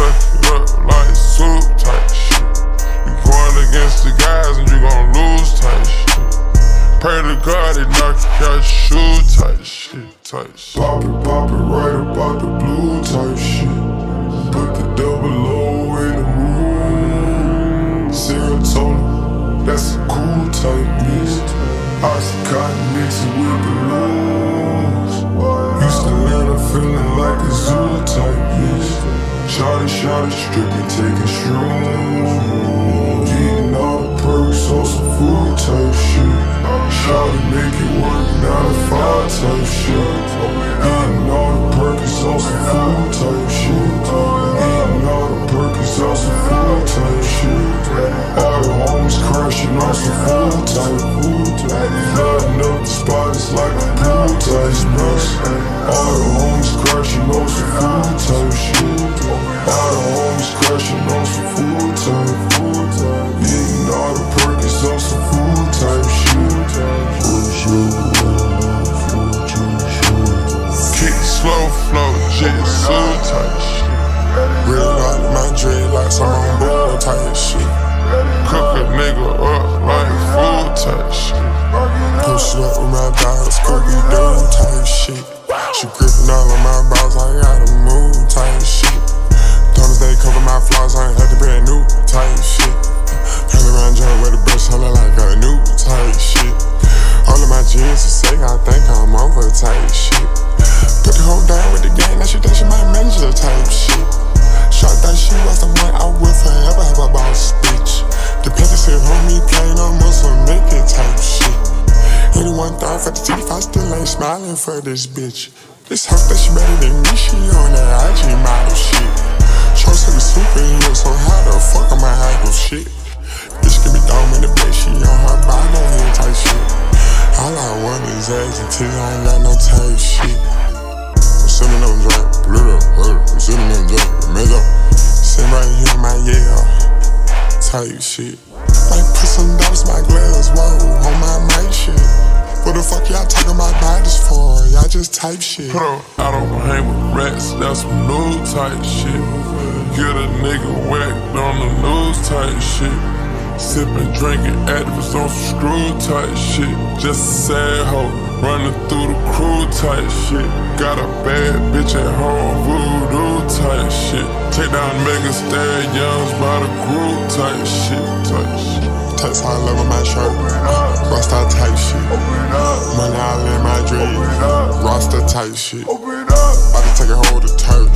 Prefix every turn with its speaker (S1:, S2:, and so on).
S1: suck it up like soup type shit. You going against the guys and you gon' lose type shit. Pray to God they knock your shoe type shit, type shit.
S2: Pop it, pop it right about the blue type shit. Put the double O Shotty, stripping, taking shrooms. Getting all the perks on some food type shit. Shotty, make it work, nine to five type shit. Getting all the perks on some food type shit. Getting all the perks on some food type shit. All the homies crashing on some food type. Flooding up the spot, it's like a pool type mess. All the homies crashing on some food type shit. Real like my dreadlocks, I'm on board type shit.
S1: Cook a nigga up like food type shit.
S2: Push up with my dogs, cookie dough type shit. She gripping all of my balls, I gotta move type shit. Thomas they cover my flaws, I ain't had to brand new type shit. Turn around, jump with the brush, holler like a new type shit. All of my jeans are sick, I think I'm over type shit. The hoe down with the gang, now she think she my manager type shit. Shot that she was the one I will forever have a boss bitch. The picture said, homie, plain on Muslim, make it type shit. Anyone thought for the teeth, I still ain't smiling for this bitch. This hoe that she better than me, she on that IG model shit. Shorts to the superhero, so how the fuck am I idol shit? Bitch give me dome in the bed, she on her bottom type shit. All I want is ass until I ain't got no type shit. Sitting on drink, blue up, I'm sitting on drink, made up. Sitting right here in my yeah, type shit. Might put some dollars in my glass, whoa, on my mic shit. What the fuck y'all talking about bodies for? Y'all just type shit.
S1: Put up, I don't hang with rats, that's some new type shit. Get a nigga whacked on the news type shit. Sippin', drinking, Actavis on some screw type shit. Just a sad hoe, running through the crew type shit. Got a bad bitch at home, voodoo type shit. Take down Megan Stallions by the group type shit, type shit.
S2: Text high level my shirt. Rockstar type shit. Money all in my dreams. Roster type shit. To take a hold of Turks.